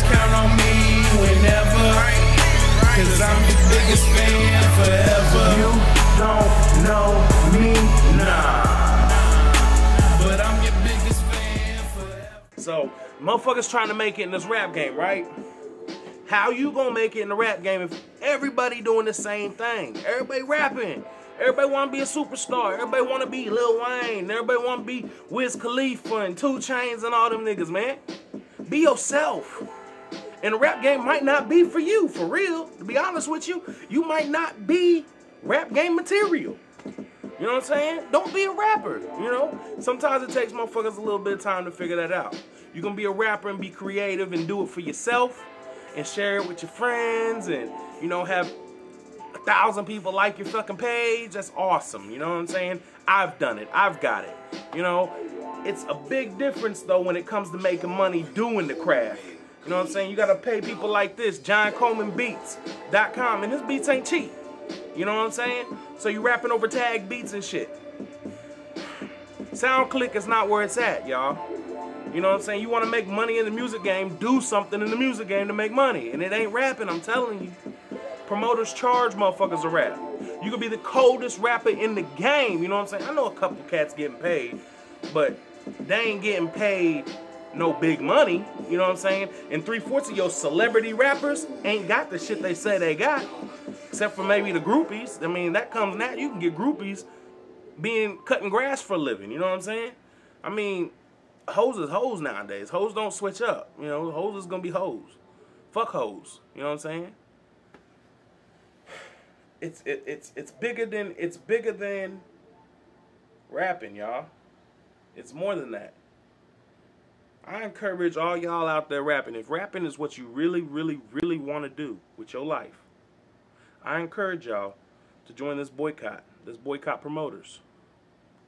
just count on me whenever. Cause I'm your biggest fan forever. You don't know me, nah. But I'm your biggest fan forever. So, motherfuckers trying to make it in this rap game, right? How you gonna make it in the rap game if everybody doing the same thing? Everybody rapping. Everybody wanna be a superstar. Everybody wanna be Lil Wayne. Everybody wanna be Wiz Khalifa and 2 Chainz and all them niggas, man. Be yourself. And the rap game might not be for you, for real. To be honest with you, you might not be rap game material. You know what I'm saying? Don't be a rapper, you know? Sometimes it takes motherfuckers a little bit of time to figure that out. You can be a rapper and be creative and do it for yourself and share it with your friends and, you know, have a thousand people like your fucking page. That's awesome, you know what I'm saying? I've done it. I've got it. You know, it's a big difference though when it comes to making money doing the craft. You know what I'm saying? You gotta pay people like this, John Coleman Beats.com, and his beats ain't cheap. You know what I'm saying? So you rapping over tag beats and shit. SoundClick is not where it's at, y'all. You know what I'm saying? You want to make money in the music game, do something in the music game to make money. And it ain't rapping, I'm telling you. Promoters charge motherfuckers to rap. You could be the coldest rapper in the game, you know what I'm saying? I know a couple cats getting paid, but they ain't getting paid no big money, you know what I'm saying? And three-fourths of your celebrity rappers ain't got the shit they say they got. Except for maybe the groupies. I mean, that comes now. You can get groupies being cutting grass for a living, you know what I'm saying? I mean, hoes is hoes nowadays. Hoes don't switch up. You know, hoes is gonna be hoes. Fuck hoes. You know what I'm saying? It's it, it's it's bigger than it's bigger than rapping, y'all. It's more than that. I encourage all y'all out there rapping. If rapping is what you really, really, really want to do with your life, I encourage y'all to join this boycott. This boycott promoters.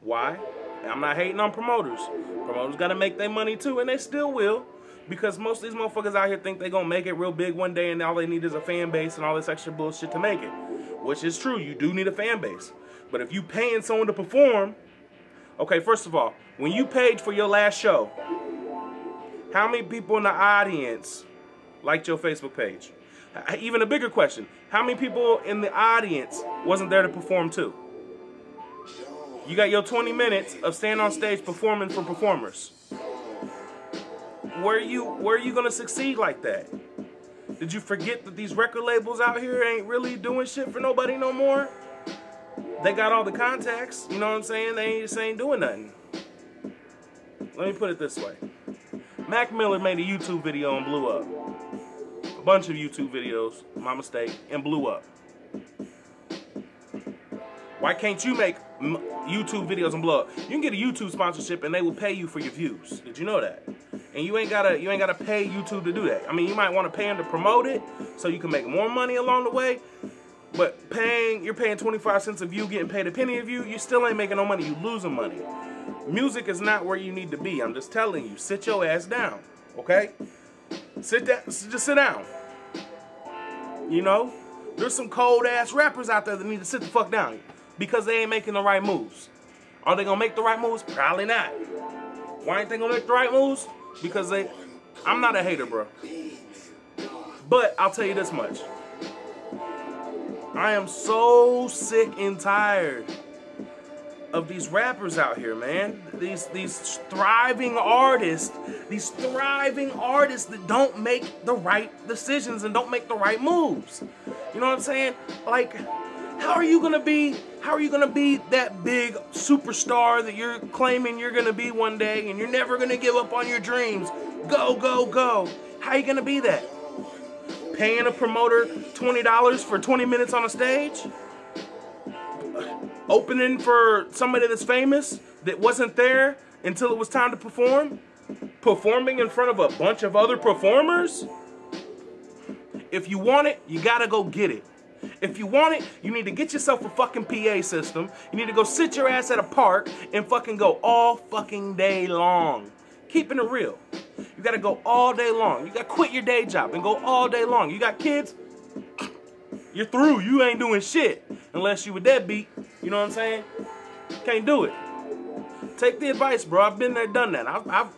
Why? I'm not hating on promoters. Promoters got to make their money too, and they still will. Because most of these motherfuckers out here think they going to make it real big one day, and all they need is a fan base and all this extra bullshit to make it. Which is true. You do need a fan base. But if you paying someone to perform, okay, first of all, when you paid for your last show, how many people in the audience liked your Facebook page? Even a bigger question, how many people in the audience wasn't there to perform too? You got your 20 minutes of standing on stage performing for performers. Where you where are you gonna succeed like that? Did you forget that these record labels out here ain't really doing shit for nobody no more? They got all the contacts, you know what I'm saying? They ain't just ain't doing nothing. Let me put it this way. Mac Miller made a YouTube video and blew up. A bunch of YouTube videos, my mistake, and blew up. Why can't you make YouTube videos and blow up? You can get a YouTube sponsorship and they will pay you for your views. Did you know that? And you ain't gotta you ain't gotta pay YouTube to do that. I mean, you might want to pay them to promote it so you can make more money along the way. But paying you're paying 25 cents a view, getting paid a penny a view, you still ain't making no money. You losing money. Music is not where you need to be. I'm just telling you. Sit your ass down, okay? Sit down. Just sit down. You know, there's some cold ass rappers out there that need to sit the fuck down because they ain't making the right moves. Are they gonna make the right moves? Probably not. Why ain't they gonna make the right moves? Because they. I'm not a hater, bro. But I'll tell you this much. I am so sick and tired of these rappers out here, man. These these thriving artists, these thriving artists that don't make the right decisions and don't make the right moves. You know what I'm saying? Like, how are you gonna be? How are you gonna be that big superstar that you're claiming you're gonna be one day, and you're never gonna give up on your dreams? Go, go, go! How are you gonna be that? Paying a promoter twenty dollars for 20 minutes on a stage? Opening for somebody that's famous that wasn't there until it was time to perform? Performing in front of a bunch of other performers? If you want it, you gotta go get it. If you want it, you need to get yourself a fucking PA system. You need to go sit your ass at a park and fucking go all fucking day long. Keeping it real. You gotta go all day long. You gotta quit your day job and go all day long. You got kids? You're through. You ain't doing shit unless you a deadbeat. You know what I'm saying? Can't do it. Take the advice, bro. I've been there, done that. I've, I've,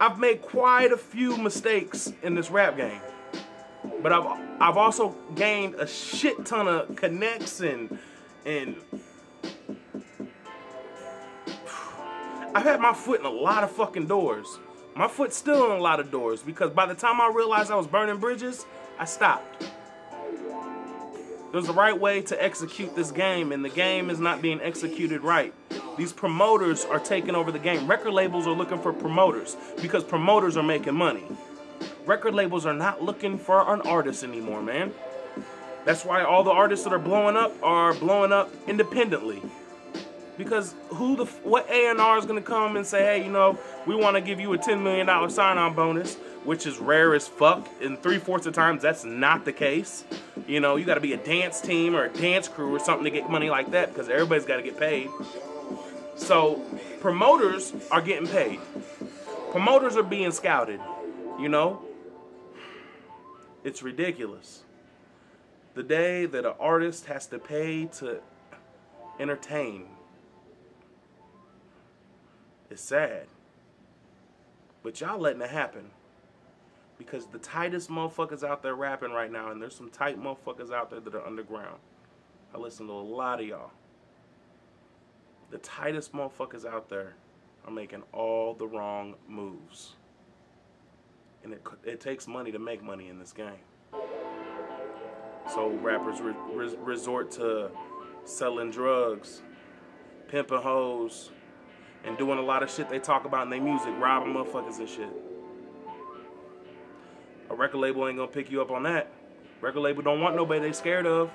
I've made quite a few mistakes in this rap game. But I've I've also gained a shit ton of connects and and I've had my foot in a lot of fucking doors. My foot's still in a lot of doors because by the time I realized I was burning bridges, I stopped. There's a right way to execute this game, and the game is not being executed right. These promoters are taking over the game. Record labels are looking for promoters because promoters are making money. Record labels are not looking for an artist anymore, man. That's why all the artists that are blowing up are blowing up independently. Because who the what A&R is going to come and say, hey, you know, we want to give you a $10 million sign-on bonus, which is rare as fuck. In three-fourths of times, that's not the case. You know, you got to be a dance team or a dance crew or something to get money like that because everybody's got to get paid. So promoters are getting paid. Promoters are being scouted. You know, it's ridiculous. The day that an artist has to pay to entertain is sad. But y'all letting it happen. Because the tightest motherfuckers out there rapping right now, and there's some tight motherfuckers out there that are underground. I listen to a lot of y'all. The tightest motherfuckers out there are making all the wrong moves. And it, it takes money to make money in this game. So rappers re re resort to selling drugs, pimping hoes, and doing a lot of shit they talk about in their music, robbing motherfuckers and shit. A record label ain't gonna pick you up on that. Record label don't want nobody they scared of.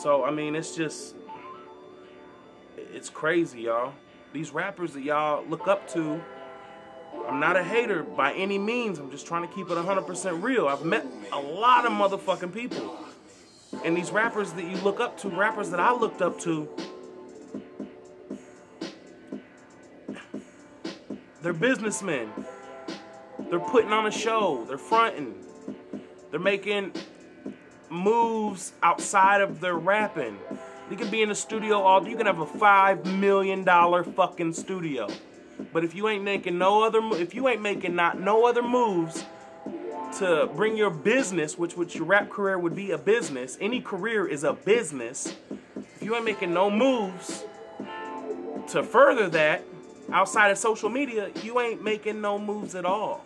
So I mean, it's just, it's crazy, y'all. These rappers that y'all look up to, I'm not a hater by any means. I'm just trying to keep it 100% real. I've met a lot of motherfucking people. And these rappers that you look up to, rappers that I looked up to, they're businessmen. They're putting on a show. They're fronting. They're making moves outside of their rapping. You can be in the studio all you can have a five million dollar fucking studio. But if you ain't making no other if you ain't making not no other moves to bring your business, which which your rap career would be a business, any career is a business. If you ain't making no moves to further that outside of social media, you ain't making no moves at all.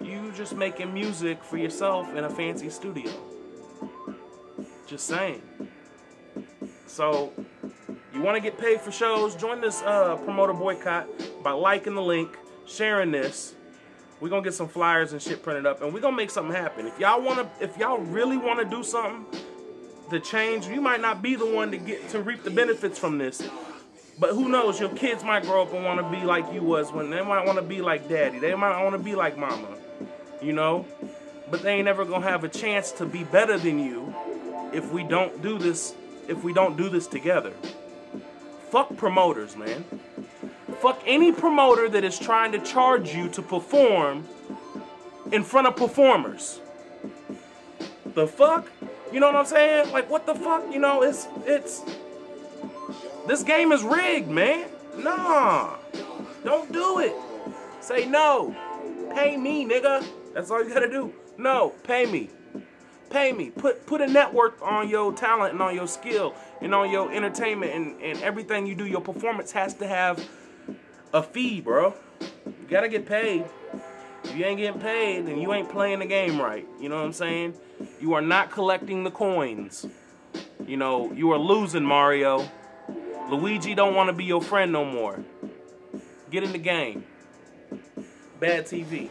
You just making music for yourself in a fancy studio. Just saying. So, you want to get paid for shows? Join this uh, promoter boycott by liking the link, sharing this. We're gonna get some flyers and shit printed up, and we're gonna make something happen. If y'all wanna, if y'all really wanna do something to change, you might not be the one to get to reap the benefits from this. But who knows? Your kids might grow up and want to be like you was when they might want to be like daddy. They might want to be like mama. You know? But they ain't never gonna have a chance to be better than you if we don't do this if we don't do this together. Fuck promoters, man. Fuck any promoter that is trying to charge you to perform in front of performers. The fuck? You know what I'm saying? Like what the fuck? You know, it's it's this game is rigged, man. Nah. Don't do it. Say no. Pay me, nigga. That's all you gotta do. No, pay me. Pay me. Put put a network on your talent and on your skill and on your entertainment and, and everything you do. Your performance has to have a fee, bro. You gotta get paid. If you ain't getting paid, then you ain't playing the game right. You know what I'm saying? You are not collecting the coins. You know, you are losing, Mario. Luigi don't want to be your friend no more. Get in the game. Bad TV.